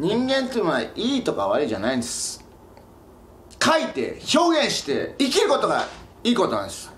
人間っていうのはいいとか悪いじゃないんです。書いて表現して生きることがいいことなんです。